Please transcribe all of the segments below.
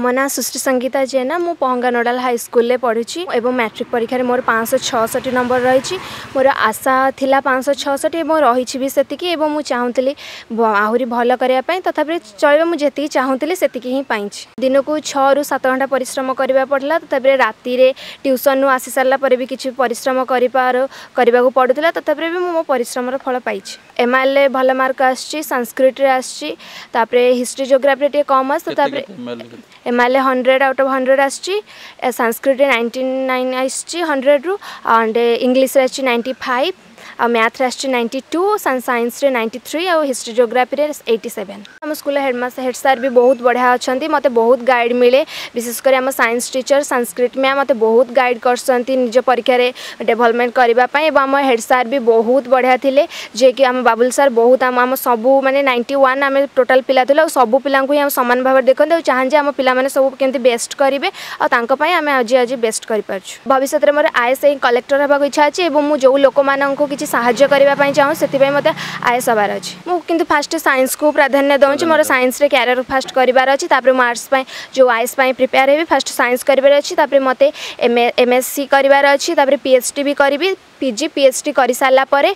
ମୋ ନାଁ ସୁଶ୍ରୀ ସଙ୍ଗୀତା ଜେନା ମୁଁ ପହଙ୍ଗା ନୋଡ଼ାଲ ହାଇସ୍କୁଲରେ ପଢ଼ୁଛି ଏବଂ ମ୍ୟାଟ୍ରିକ୍ ପରୀକ୍ଷାରେ ମୋର ପାଞ୍ଚଶହ ଛଅଷଠି ନମ୍ବର ରହିଛି ମୋର ଆଶା ଥିଲା ପାଞ୍ଚଶହ ଛଅଷଠି ଏବଂ ରହିଛି ବି ସେତିକି ଏବଂ ମୁଁ ଚାହୁଁଥିଲି ଆହୁରି ଭଲ କରିବା ପାଇଁ ତଥାପି ଚଳିବ ମୁଁ ଯେତିକି ଚାହୁଁଥିଲି ସେତିକି ହିଁ ପାଇଛି ଦିନକୁ ଛଅରୁ ସାତ ଘଣ୍ଟା ପରିଶ୍ରମ କରିବା ପଡ଼ିଲା ତଥାପି ରାତିରେ ଟ୍ୟୁସନରୁ ଆସି ସାରିଲା ପରେ ବି କିଛି ପରିଶ୍ରମ କରିପାର କରିବାକୁ ପଡ଼ୁଥିଲା ତଥାପି ବି ମୁଁ ମୋ ପରିଶ୍ରମର ଫଳ ପାଇଛି ଏମ୍ଆଇଏଲ୍ରେ ଭଲ ମାର୍କ ଆସିଛି ସାଂସ୍କ୍ରିଟ୍ରେ ଆସିଛି ତାପରେ ହିଷ୍ଟ୍ରି ଜିଓଗ୍ରାଫିରେ ଟିକେ କମ୍ ଆସିଛି ତାପରେ এমআলএ হন্ড্রেড আউট অফ হন্ড্রেড আসছি সাংস্ক্রিটে নাইনটি নাইন আসছি হন্ড্রেড্রু আন্ড ইংলিশে আসছি নাইনটি ফাইভ ମ୍ୟାଥ୍ ଆସିଛି ନାଇଣ୍ଟି ଟୁ ସାଇନ୍ସରେ ନାଇଣ୍ଟି ଥ୍ରୀ ଆଉ ହିଷ୍ଟ୍ରି ଜୋଗ୍ରାଫିରେ ଏଇଟି ସେଭେନ୍ ଆମ ସ୍କୁଲରେ ହେଡ଼ ହେଡ଼ ସାର୍ ବି ବହୁତ ବଢ଼ିଆ ଅଛନ୍ତି ମୋତେ ବହୁତ ଗାଇଡ଼ ମିଳେ ବିଶେଷ କରି ଆମ ସାଇନ୍ସ ଟିଚର୍ ସାଂସ୍କ୍ରିଟ ମ୍ୟାମ୍ ମୋତେ ବହୁତ ଗାଇଡ଼ କରିଛନ୍ତି ନିଜ ପରୀକ୍ଷାରେ ଡେଭଲପମେଣ୍ଟ କରିବା ପାଇଁ ଏବଂ ଆମ ହେଡ଼ ସାର୍ ବି ବହୁତ ବଢ଼ିଆ ଥିଲେ ଯିଏକି ଆମ ବାବୁଲ ସାର୍ ବହୁତ ଆମ ଆମ ସବୁ ମାନେ ନାଇଣ୍ଟି ୱାନ୍ ଆମେ ଟୋଟାଲ୍ ପିଲା ଥିଲୁ ଆଉ ସବୁ ପିଲାଙ୍କୁ ହିଁ ଆମେ ସମାନ ଭାବରେ ଦେଖନ୍ତି ଆଉ ଚାହାଁ ଯେ ଆମ ପିଲାମାନେ ସବୁ କେମିତି ବେଷ୍ଟ କରିବେ ଆଉ ତାଙ୍କ ପାଇଁ ଆମେ ଆଜି ଆଜି ବେଷ୍ଟ କରିପାରୁଛୁ ଭବିଷ୍ୟତରେ ମୋର ଆଇ ଏସ୍ ଆଇ କଲେକ୍ଟର ହେବାକୁ ଇଚ୍ଛା ଅଛି ଏବଂ ମୁଁ ଯେଉଁ ଲୋକମାନଙ୍କୁ କିଛି ସାହାଯ୍ୟ କରିବା ପାଇଁ ଚାହୁଁ ସେଥିପାଇଁ ମୋତେ ଆଇ ଏସ୍ ହେବାର ଅଛି ମୁଁ କିନ୍ତୁ ଫାଷ୍ଟ ସାଇନ୍ସକୁ ପ୍ରାଧାନ୍ୟ ଦେଉଛି ମୋର ସାଇନ୍ସରେ କ୍ୟାରିୟର ଫାଷ୍ଟ କରିବାର ଅଛି ତାପରେ ମୁଁ ଆର୍ଟ୍ସ ପାଇଁ ଯେଉଁ ଆଇଏସ୍ ପାଇଁ ପ୍ରିପେୟାର ହେବି ଫାଷ୍ଟ ସାଇନ୍ସ କରିବାର ଅଛି ତାପରେ ମୋତେ ଏମ୍ ଏମ୍ ଏସ୍ ସି କରିବାର ଅଛି ତାପରେ ପି ଏଚ୍ ଡି ବି କରିବି ପିଜି ପିଏଚ୍ଡି କରିସାରିଲା ପରେ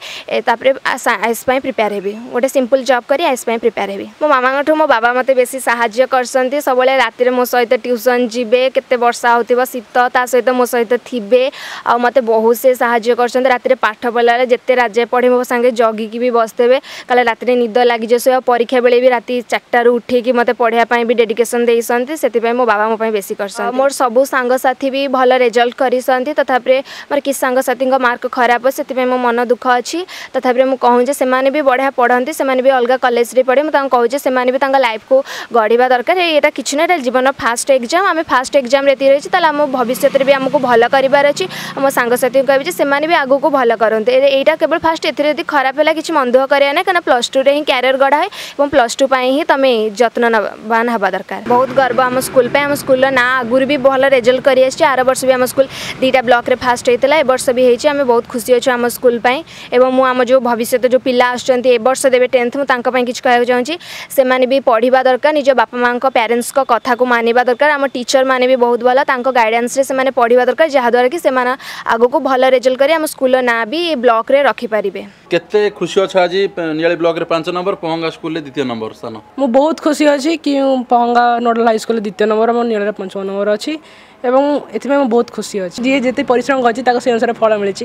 ତାପରେ ଆଇଏସ୍ ପାଇଁ ପ୍ରିପେୟାର ହେବି ଗୋଟେ ସିମ୍ପଲ୍ ଜବ୍ କରି ଆଇଏସ୍ ପାଇଁ ପ୍ରିପେୟାର ହେବି ମୋ ମାମାଙ୍କଠୁ ମୋ ବାବା ମୋତେ ବେଶୀ ସାହାଯ୍ୟ କରିଛନ୍ତି ସବୁବେଳେ ରାତିରେ ମୋ ସହିତ ଟ୍ୟୁସନ୍ ଯିବେ କେତେ ବର୍ଷା ହେଉଥିବ ଶୀତ ତା ସହିତ ମୋ ସହିତ ଥିବେ ଆଉ ମୋତେ ବହୁତ ସେ ସାହାଯ୍ୟ କରିଛନ୍ତି ରାତିରେ ପାଠ ପଢ଼ିଲାବେଳେ ଯେତେ ରାଜା ପଢ଼େ ମୋ ସାଙ୍ଗେ ଜଗିକି ବି ବସିଥିବେ କାଳେ ରାତିରେ ନିଦ ଲାଗିଯାଏ ଶୋଇବା ପରୀକ୍ଷା ବେଳେ ବି ରାତି ଚାରିଟାରୁ ଉଠେଇକି ମୋତେ ପଢ଼ିବା ପାଇଁ ବି ଡେଡିକେସନ୍ ଦେଇଛନ୍ତି ସେଥିପାଇଁ ମୋ ବାବା ମୋ ପାଇଁ ବେଶୀ କରିଛନ୍ତି ମୋର ସବୁ ସାଙ୍ଗସାଥି ବି ଭଲ ରେଜଲ୍ଟ କରିଛନ୍ତି ତଥାପି ମୋର କିଛି ସାଙ୍ଗସାଥୀଙ୍କ ମାର୍କ ଖରାପ ସେଥିପାଇଁ ମୋ ମନ ଦୁଃଖ ଅଛି ତଥାପି ମୁଁ କହୁଛି ସେମାନେ ବି ବଢ଼ିଆ ପଢ଼ନ୍ତି ସେମାନେ ବି ଅଲଗା କଲେଜରେ ପଢ଼େ ମୁଁ ତାଙ୍କୁ କହୁଛି ସେମାନେ ବି ତାଙ୍କ ଲାଇଫକୁ ଗଢ଼ିବା ଦରକାର ଏଇଟା କିଛି ନୁହେଁ ଏଇଟା ଜୀବନର ଫାଷ୍ଟ ଏକ୍ଜାମ୍ ଆମେ ଫାଷ୍ଟ ଏକ୍ଜାମ୍ରେ ଏତିକି ରହିଛି ତାହେଲେ ଆମ ଭବିଷ୍ୟତରେ ବି ଆମକୁ ଭଲ କରିବାର ଅଛି ଆମ ସାଙ୍ଗସାଥିଙ୍କୁ କହିବି ଯେ ସେମାନେ ବି ଆଗକୁ ଭଲ କରନ୍ତୁ ଏଇଟା କେବଳ ଫାଷ୍ଟ ଏଥିରେ ଯଦି ଖରାପ ହେଲା କିଛି ମନ ଦୁଃଖ କରିବା ନାହିଁ କାରଣ ପ୍ଲସ୍ ଟୁରେ ହିଁ କ୍ୟାରିୟର ଗଢ଼ା ହୁଏ ଏବଂ ପ୍ଲସ୍ ଟୁ ପାଇଁ ହିଁ ତୁମେ ଯତ୍ନବାନ ହେବା ଦରକାର ବହୁତ ଗର୍ବ ଆମ ସ୍କୁଲ ପାଇଁ ଆମ ସ୍କୁଲର ନାଁ ଆଗରୁ ବି ଭଲ ରେଜଲ୍ଟ କରିଆସିଛି ଆର ବର୍ଷ ବି ଆମ ସ୍କୁଲ ଦୁଇଟା ବ୍ଲକ୍ରେ ଫାଷ୍ଟ ହେଇଥିଲା ଏ ବର୍ଷ ବି ହେଇଛି ଆମେ ବହୁତ ବହୁତ ଖୁସି ଅଛୁ ଆମ ସ୍କୁଲ ପାଇଁ ଏବଂ ମୁଁ ଆମ ଯେଉଁ ଭବିଷ୍ୟତ ଯେଉଁ ପିଲା ଆସୁଛନ୍ତି ଏ ବର୍ଷ ଦେବେ ଟେନ୍ଥ ମୁଁ ତାଙ୍କ ପାଇଁ କିଛି କହିବାକୁ ଚାହୁଁଛି ସେମାନେ ବି ପଢ଼ିବା ଦରକାର ନିଜ ବାପା ମାଆଙ୍କ ପ୍ୟାରେଣ୍ଟସ୍ଙ୍କ କଥାକୁ ମାନିବା ଦରକାର ଆମ ଟିଚରମାନେ ବି ବହୁତ ଭଲ ତାଙ୍କ ଗାଇଡ଼ାନ୍ସରେ ସେମାନେ ପଢ଼ିବା ଦରକାର ଯାହାଦ୍ୱାରା କି ସେମାନେ ଆଗକୁ ଭଲ ରେଜଲ୍ଟ କରି ଆମ ସ୍କୁଲର ନାଁ ବି ଏ ବ୍ଲକରେ ରଖିପାରିବେ କେତେ ଖୁସି ଅଛ ଆଜି ନିଆଳି ବ୍ଲକରେ ପାଞ୍ଚ ନମ୍ବର ପହଙ୍ଗା ସ୍କୁଲରେ ଦ୍ୱିତୀୟ ନମ୍ବର ସ୍ଥାନ ମୁଁ ବହୁତ ଖୁସି ଅଛି କି ପହଙ୍ଗା ନୋଡ଼ାଲ ହାଇସ୍କୁଲରେ ଦ୍ୱିତୀୟ ନମ୍ବର ଆମ ନିଆଳିରେ ପଞ୍ଚମ ନମ୍ବର ଅଛି ଏବଂ ଏଥିପାଇଁ ମୁଁ ବହୁତ ଖୁସି ଅଛି ଯିଏ ଯେତେ ପରିଶ୍ରମ କରିଛି ତାକୁ ସେ ଅନୁସାରେ ଫଳ ମିଳିଛି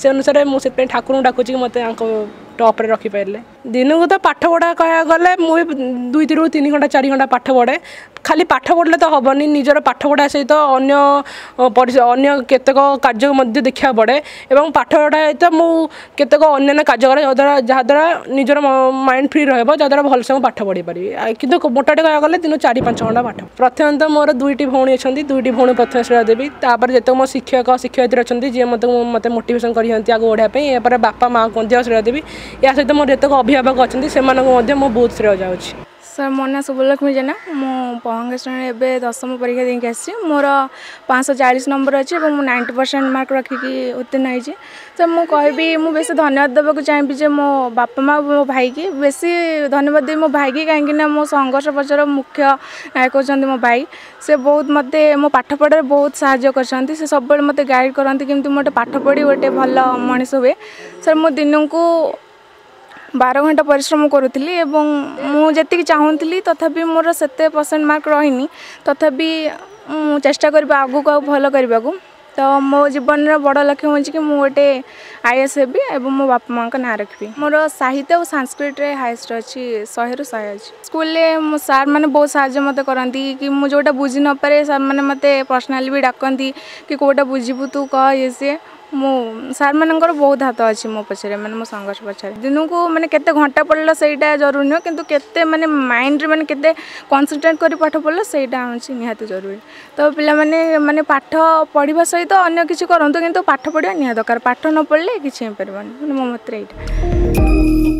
ସେ ଅନୁସାରେ ମୁଁ ସେଥିପାଇଁ ଠାକୁରଙ୍କୁ ଡାକୁଛି କି ମୋତେ ଆଙ୍କ ଟପ୍ରେ ରଖିପାରିଲେ ଦିନକୁ ତ ପାଠ ପଢ଼ା କହିବାକୁ ଗଲେ ମୁଁ ଦୁଇଥିରୁ ତିନି ଘଣ୍ଟା ଚାରି ଘଣ୍ଟା ପାଠ ପଢ଼େ ଖାଲି ପାଠ ପଢ଼ିଲେ ତ ହେବନି ନିଜର ପାଠ ପଢ଼ା ସହିତ ଅନ୍ୟ ଅନ୍ୟ କେତେକ କାର୍ଯ୍ୟକୁ ମଧ୍ୟ ଦେଖିବାକୁ ପଡ଼େ ଏବଂ ପାଠ ପଢ଼ା ସହିତ ମୁଁ କେତେକ ଅନ୍ୟାନ୍ୟ କାର୍ଯ୍ୟ କରେ ଯାହାଦ୍ୱାରା ଯାହାଦ୍ୱାରା ନିଜର ମାଇଣ୍ଡ ଫ୍ରି ରହିବ ଯାହାଦ୍ୱାରା ଭଲସେ ମୁଁ ପାଠ ପଢ଼ିପାରିବି କିନ୍ତୁ ମୋଟାଟେ କହିବାକୁ ଗଲେ ଦିନ ଚାରି ପାଞ୍ଚ ଘଣ୍ଟା ପାଠ ପ୍ରଥମତଃ ମୋର ଦୁଇଟି ଭଉଣୀ ଅଛନ୍ତି ଦୁଇଟି ଭଉଣୀ ପ୍ରଥମେ ଶ୍ରେୟ ଦେବି ତାପରେ ଯେତେକ ମୋ ଶିକ୍ଷକ ଶିକ୍ଷୟିତ୍ରୀ ଅଛନ୍ତି ଯିଏ ମୋତେ ମୋତେ ମୋଟିଭେସନ୍ କରିଛନ୍ତି ଆଗକୁ ବଢ଼ିବା ପାଇଁ ଏହାପରେ ବାପା ମାଆଙ୍କୁ ମଧ୍ୟ ଶ୍ରେୟ ଦେବି ଏହା ସହିତ ମୋର ଯେତେକ ଅଭିଭାବକ ଅଛନ୍ତି ସେମାନଙ୍କୁ ମଧ୍ୟ ମୁଁ ବହୁତ ଶ୍ରେୟ ଯାଉଛି सर म सुबलक्ष्मी जेना महँगा श्रेणी एबे दशम परीक्षा दिइकि आसिन्छ म पाँच सय चालिस नम्बर अर्छ मैन्टी पर्सेन्ट मर्क रकिक उत्तीर्ण हुन्छ सर मि बेसे धन्यवाद दबाक चाहिँ मो मा मो के बेसे धन्यवाद दि म भाइकी कि ना म संघर्ष पर्चा मुख्य गायक हुन्छ मो भाई से बहुत मते मो पाठ पढे बहुत साहज्य सबैबे म पाठ पढी ओटे भलो मनिस हे सर म को বার ঘণ্টা পরিশ্রম করুলি এবং মু যেত চাহুলি তথাপি মোর সেতে পরসেন্ট মার্ক রহিনি তথাপি চেষ্টা করবি আগুক আউ ভাল করা তো মো জীবনর বড় লক্ষ্য হচ্ছে কি মু গোটে আইএস হেবি এবং মো বাপা মাঙ্ক না রাখবি মোর সাহিত্য ও সংস্কৃতরে হাইয়েস্ট অছি শহে রু শহে অছি স্কুলে মো সার মানে বহুত সাহায্য মতো করতে কি মু যেটা বুঝি নপারে সার মানে মতো পর্সনালি বি ডাকতে কি কোটা বুঝিবু তু কহ ইয়ে সিয়ে ମୁଁ ସାର୍ମାନଙ୍କର ବହୁତ ହାତ ଅଛି ମୋ ପଛରେ ମାନେ ମୋ ସଂଘର୍ଷ ପଛରେ ଦିନକୁ ମାନେ କେତେ ଘଣ୍ଟା ପଢ଼ିଲା ସେଇଟା ଜରୁରୀ ନୁହଁ କିନ୍ତୁ କେତେ ମାନେ ମାଇଣ୍ଡରେ ମାନେ କେତେ କନସନ୍ଟ୍ରେଟ୍ କରି ପାଠ ପଢ଼ିଲ ସେଇଟା ହେଉଛି ନିହାତି ଜରୁରୀ ତ ପିଲାମାନେ ମାନେ ପାଠ ପଢ଼ିବା ସହିତ ଅନ୍ୟ କିଛି କରନ୍ତୁ କିନ୍ତୁ ପାଠ ପଢ଼ିବା ନିହାତି ଦରକାର ପାଠ ନ ପଢ଼ିଲେ କିଛି ହେଇପାରିବନି ମାନେ ମୋ ମତରେ ଏଇଟା